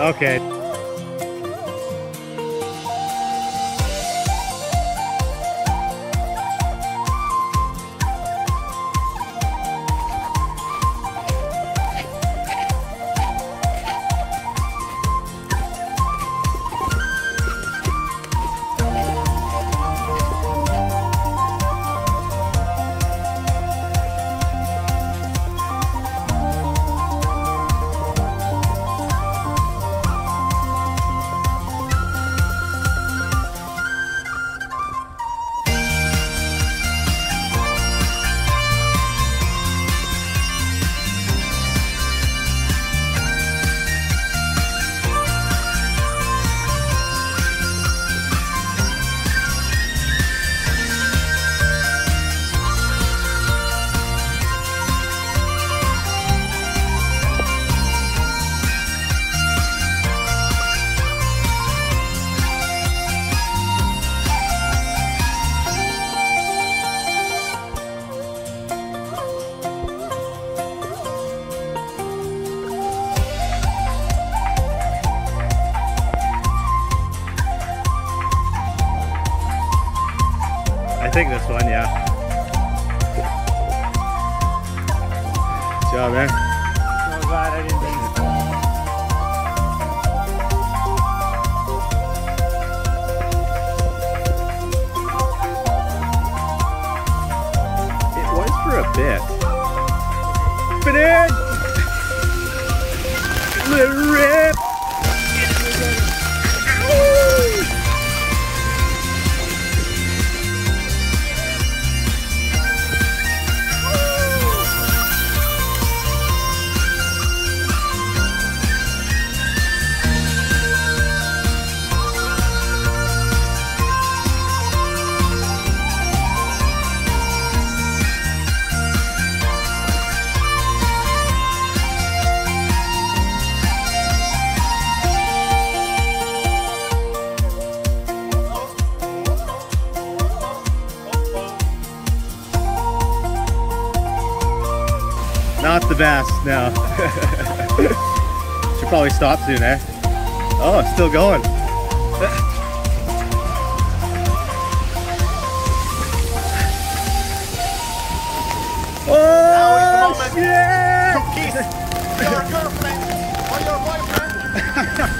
Okay. I think this one, yeah. Good job, man. So glad I didn't think It was for a bit. But it the rip. Not the best, no. Should probably stop soon, eh? Oh, it's still going. oh. Shit. Boyfriend.